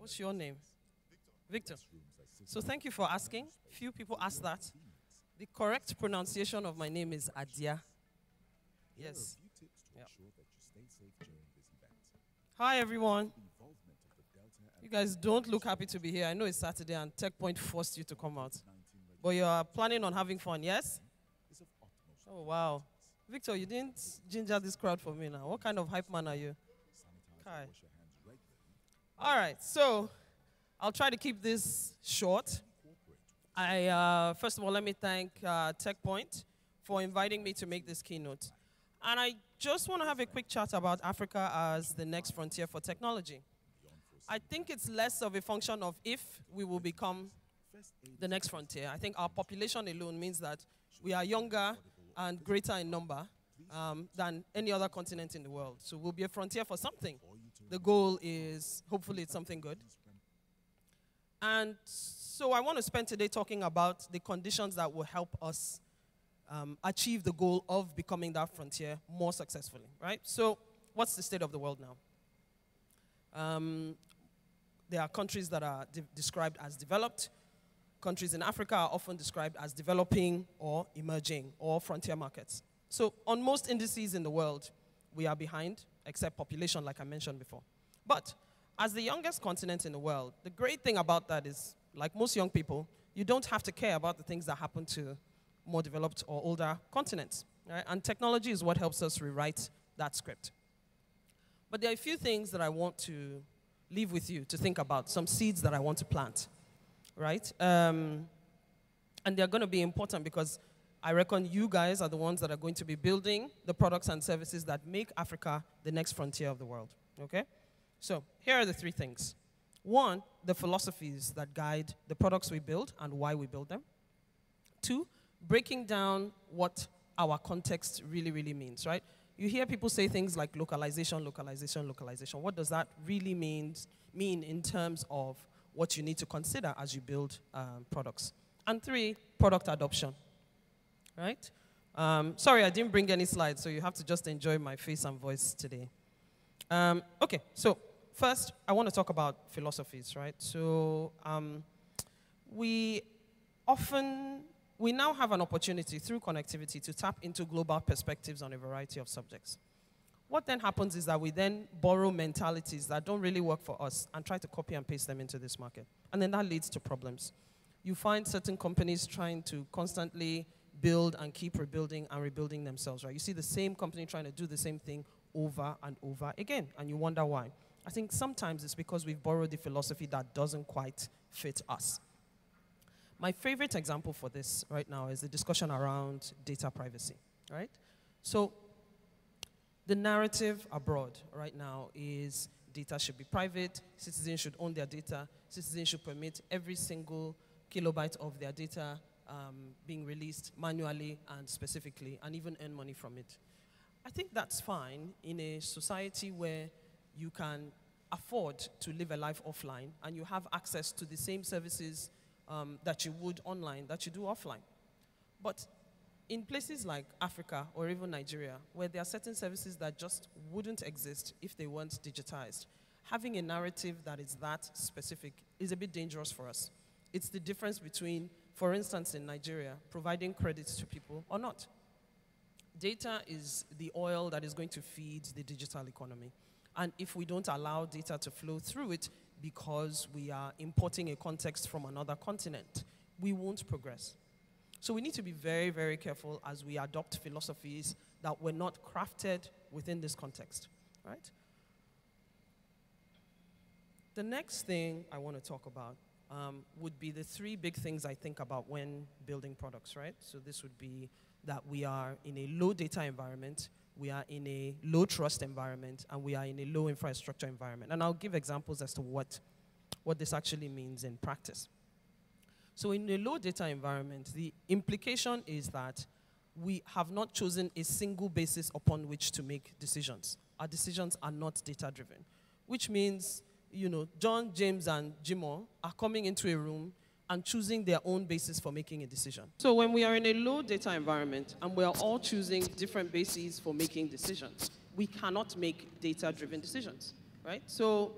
What's your name? Victor. So thank you for asking. Few people ask that. The correct pronunciation of my name is Adia. Yes. Hi, everyone. You guys don't look happy to be here. I know it's Saturday and TechPoint forced you to come out. But you're planning on having fun, yes? Oh, wow. Victor, you didn't ginger this crowd for me now. What kind of hype man are you? Kai. All right, so I'll try to keep this short. I, uh, first of all, let me thank uh, TechPoint for inviting me to make this keynote. And I just want to have a quick chat about Africa as the next frontier for technology. I think it's less of a function of if we will become the next frontier. I think our population alone means that we are younger and greater in number um, than any other continent in the world. So we'll be a frontier for something. The goal is hopefully it's something good. And so I want to spend today talking about the conditions that will help us um, achieve the goal of becoming that frontier more successfully, right? So what's the state of the world now? Um, there are countries that are de described as developed. Countries in Africa are often described as developing or emerging or frontier markets. So on most indices in the world, we are behind, except population, like I mentioned before. But as the youngest continent in the world, the great thing about that is, like most young people, you don't have to care about the things that happen to more developed or older continents. Right? And technology is what helps us rewrite that script. But there are a few things that I want to leave with you to think about, some seeds that I want to plant, right? Um, and they're going to be important because I reckon you guys are the ones that are going to be building the products and services that make Africa the next frontier of the world, okay? So here are the three things. One, the philosophies that guide the products we build and why we build them. Two, breaking down what our context really, really means, right? You hear people say things like localization, localization, localization. What does that really mean, mean in terms of what you need to consider as you build um, products? And three, product adoption, right? Um, sorry, I didn't bring any slides, so you have to just enjoy my face and voice today. Um, okay, so first, I want to talk about philosophies, right? So um, we often we now have an opportunity through connectivity to tap into global perspectives on a variety of subjects. What then happens is that we then borrow mentalities that don't really work for us and try to copy and paste them into this market. And then that leads to problems. You find certain companies trying to constantly build and keep rebuilding and rebuilding themselves, right? You see the same company trying to do the same thing over and over again, and you wonder why. I think sometimes it's because we've borrowed a philosophy that doesn't quite fit us. My favorite example for this right now is the discussion around data privacy, right? So the narrative abroad right now is data should be private, citizens should own their data, citizens should permit every single kilobyte of their data um, being released manually and specifically, and even earn money from it. I think that's fine in a society where you can afford to live a life offline and you have access to the same services um, that you would online that you do offline. But in places like Africa or even Nigeria, where there are certain services that just wouldn't exist if they weren't digitized, having a narrative that is that specific is a bit dangerous for us. It's the difference between, for instance, in Nigeria, providing credits to people or not. Data is the oil that is going to feed the digital economy. And if we don't allow data to flow through it, because we are importing a context from another continent, we won't progress. So we need to be very, very careful as we adopt philosophies that were not crafted within this context, right? The next thing I want to talk about um, would be the three big things I think about when building products, right? So this would be that we are in a low data environment, we are in a low trust environment, and we are in a low infrastructure environment. And I'll give examples as to what, what this actually means in practice. So in a low data environment, the implication is that we have not chosen a single basis upon which to make decisions. Our decisions are not data driven, which means, you know, John, James, and Jimo are coming into a room and choosing their own basis for making a decision. So when we are in a low data environment and we are all choosing different bases for making decisions, we cannot make data-driven decisions, right? So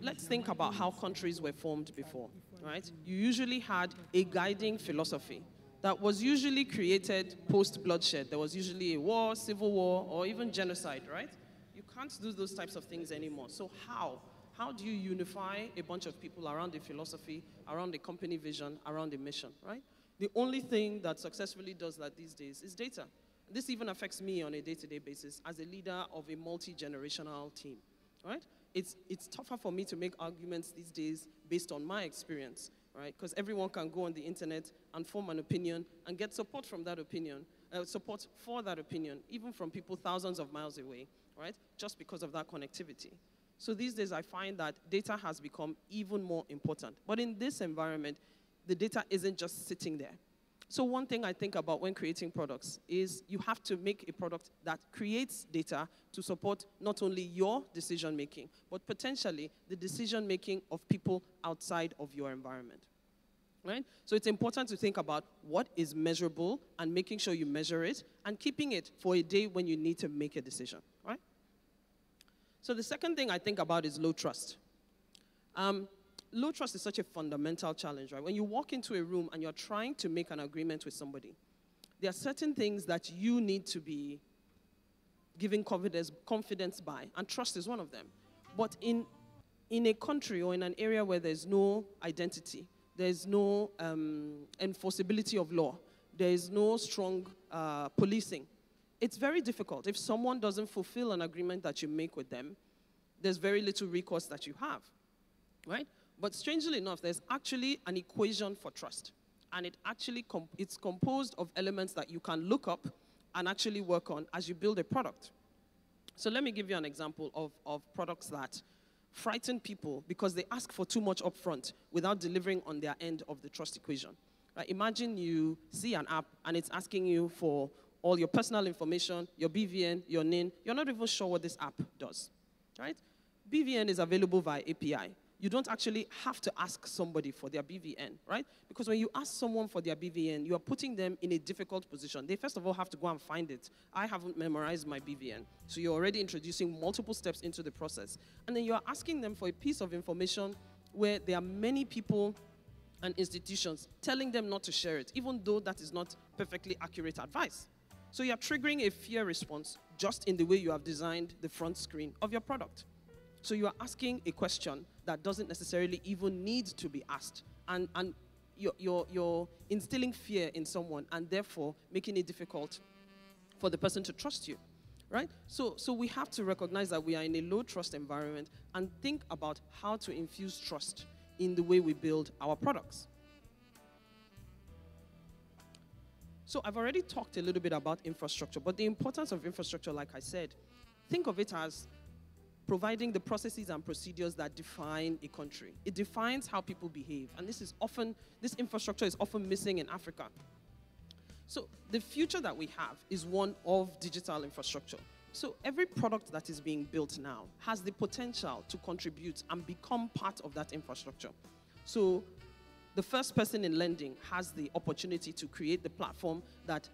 let's think about how countries were formed before, right? You usually had a guiding philosophy that was usually created post bloodshed. There was usually a war, civil war, or even genocide, right? You can't do those types of things anymore. So, how? How do you unify a bunch of people around a philosophy, around a company vision, around a mission, right? The only thing that successfully does that these days is data. This even affects me on a day to day basis as a leader of a multi generational team, right? It's, it's tougher for me to make arguments these days based on my experience, right? Because everyone can go on the internet and form an opinion and get support from that opinion, uh, support for that opinion, even from people thousands of miles away, right? Just because of that connectivity. So these days, I find that data has become even more important. But in this environment, the data isn't just sitting there. So one thing I think about when creating products is you have to make a product that creates data to support not only your decision making, but potentially the decision making of people outside of your environment. Right? So it's important to think about what is measurable and making sure you measure it and keeping it for a day when you need to make a decision. So the second thing I think about is low trust. Um, low trust is such a fundamental challenge, right? When you walk into a room and you're trying to make an agreement with somebody, there are certain things that you need to be giving confidence, confidence by, and trust is one of them. But in, in a country or in an area where there's no identity, there's no um, enforceability of law, there is no strong uh, policing, it's very difficult. If someone doesn't fulfill an agreement that you make with them, there's very little recourse that you have, right? But strangely enough, there's actually an equation for trust. And it actually com it's composed of elements that you can look up and actually work on as you build a product. So let me give you an example of, of products that frighten people because they ask for too much upfront without delivering on their end of the trust equation. Right? Imagine you see an app and it's asking you for all your personal information, your BVN, your NIN. You're not even sure what this app does, right? BVN is available via API. You don't actually have to ask somebody for their BVN, right? Because when you ask someone for their BVN, you are putting them in a difficult position. They first of all have to go and find it. I haven't memorized my BVN. So you're already introducing multiple steps into the process. And then you're asking them for a piece of information where there are many people and institutions telling them not to share it, even though that is not perfectly accurate advice. So you're triggering a fear response just in the way you have designed the front screen of your product. So you are asking a question that doesn't necessarily even need to be asked. And, and you're, you're, you're instilling fear in someone and therefore making it difficult for the person to trust you. Right? So, so we have to recognize that we are in a low trust environment and think about how to infuse trust in the way we build our products. So I've already talked a little bit about infrastructure, but the importance of infrastructure, like I said, think of it as providing the processes and procedures that define a country. It defines how people behave, and this is often this infrastructure is often missing in Africa. So the future that we have is one of digital infrastructure. So every product that is being built now has the potential to contribute and become part of that infrastructure. So the first person in lending has the opportunity to create the platform that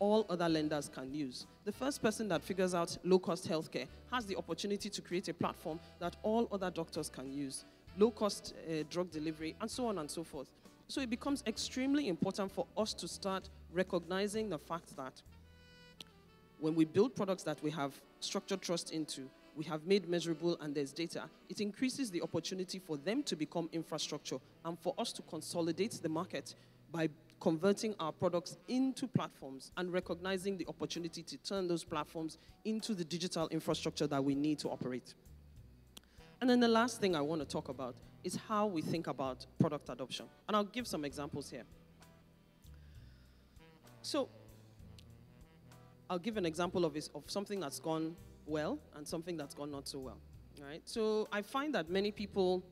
all other lenders can use. The first person that figures out low cost healthcare has the opportunity to create a platform that all other doctors can use, low cost uh, drug delivery, and so on and so forth. So it becomes extremely important for us to start recognizing the fact that when we build products that we have structured trust into, we have made measurable and there's data, it increases the opportunity for them to become infrastructure and for us to consolidate the market by converting our products into platforms and recognizing the opportunity to turn those platforms into the digital infrastructure that we need to operate. And then the last thing I want to talk about is how we think about product adoption. And I'll give some examples here. So, I'll give an example of, of something that's gone well and something that's gone not so well. Right? So I find that many people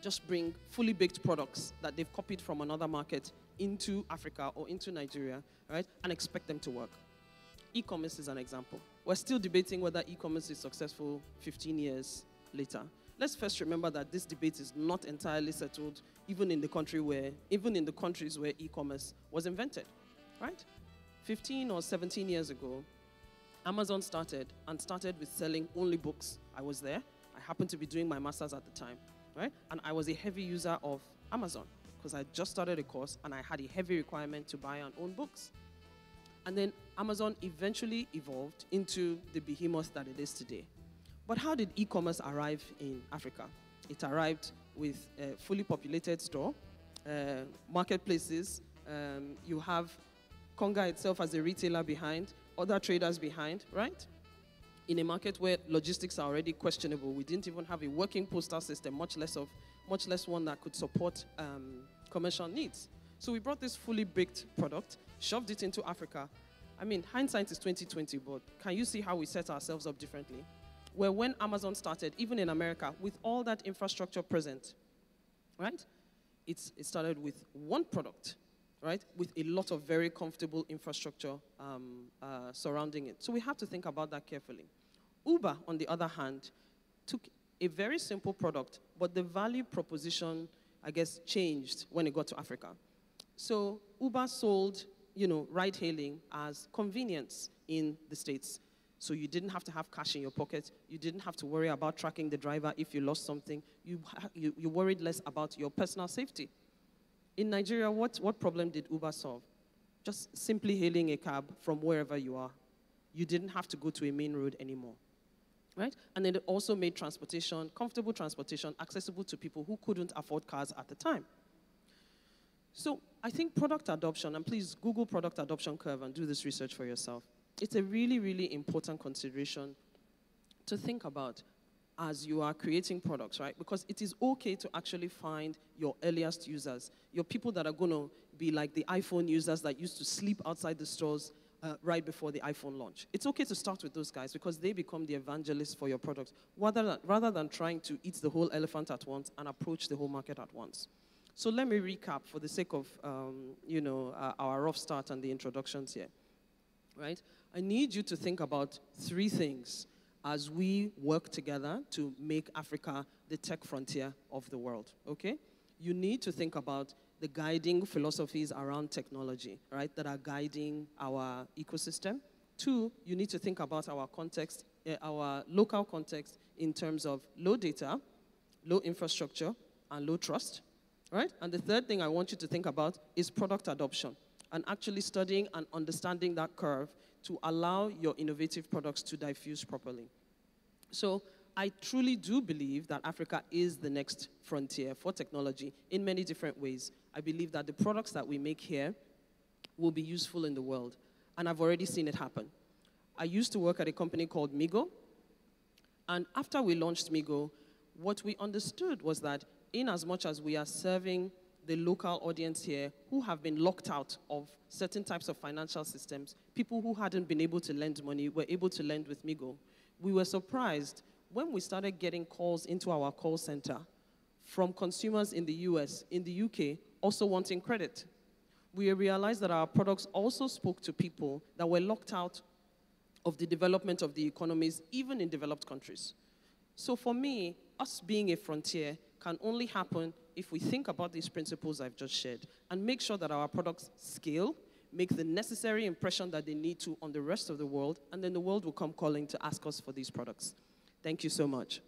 just bring fully baked products that they've copied from another market into Africa or into Nigeria, right, and expect them to work. E-commerce is an example. We're still debating whether e-commerce is successful 15 years later. Let's first remember that this debate is not entirely settled, even in the country where, even in the countries where e-commerce was invented, right? 15 or 17 years ago, Amazon started and started with selling only books. I was there. I happened to be doing my master's at the time, right? And I was a heavy user of Amazon because I just started a course and I had a heavy requirement to buy and own books. And then Amazon eventually evolved into the behemoth that it is today. But how did e commerce arrive in Africa? It arrived with a fully populated store, uh, marketplaces. Um, you have Konga itself as a retailer behind, other traders behind, right? In a market where logistics are already questionable, we didn't even have a working postal system, much less of, much less one that could support um, commercial needs. So we brought this fully baked product, shoved it into Africa. I mean, hindsight is 2020, but can you see how we set ourselves up differently? Where when Amazon started, even in America, with all that infrastructure present, right? It's, it started with one product right, with a lot of very comfortable infrastructure um, uh, surrounding it. So we have to think about that carefully. Uber, on the other hand, took a very simple product, but the value proposition, I guess, changed when it got to Africa. So Uber sold, you know, ride-hailing as convenience in the States. So you didn't have to have cash in your pocket. You didn't have to worry about tracking the driver if you lost something. You, you, you worried less about your personal safety. In Nigeria, what, what problem did Uber solve? Just simply hailing a cab from wherever you are. You didn't have to go to a main road anymore. Right? And then it also made transportation, comfortable transportation, accessible to people who couldn't afford cars at the time. So I think product adoption, and please Google product adoption curve and do this research for yourself. It's a really, really important consideration to think about as you are creating products, right? Because it is okay to actually find your earliest users, your people that are going to be like the iPhone users that used to sleep outside the stores uh, right before the iPhone launch. It's okay to start with those guys because they become the evangelists for your products rather than, rather than trying to eat the whole elephant at once and approach the whole market at once. So let me recap for the sake of, um, you know, uh, our rough start and the introductions here, right? I need you to think about three things as we work together to make Africa the tech frontier of the world, okay? You need to think about the guiding philosophies around technology, right, that are guiding our ecosystem. Two, you need to think about our context, uh, our local context in terms of low data, low infrastructure, and low trust, right? And the third thing I want you to think about is product adoption and actually studying and understanding that curve to allow your innovative products to diffuse properly. So I truly do believe that Africa is the next frontier for technology in many different ways. I believe that the products that we make here will be useful in the world, and I've already seen it happen. I used to work at a company called Migo, and after we launched Migo, what we understood was that in as much as we are serving the local audience here who have been locked out of certain types of financial systems, people who hadn't been able to lend money were able to lend with Migo. We were surprised when we started getting calls into our call center from consumers in the US, in the UK, also wanting credit. We realized that our products also spoke to people that were locked out of the development of the economies, even in developed countries. So for me, us being a frontier can only happen if we think about these principles I've just shared and make sure that our products scale, make the necessary impression that they need to on the rest of the world, and then the world will come calling to ask us for these products. Thank you so much.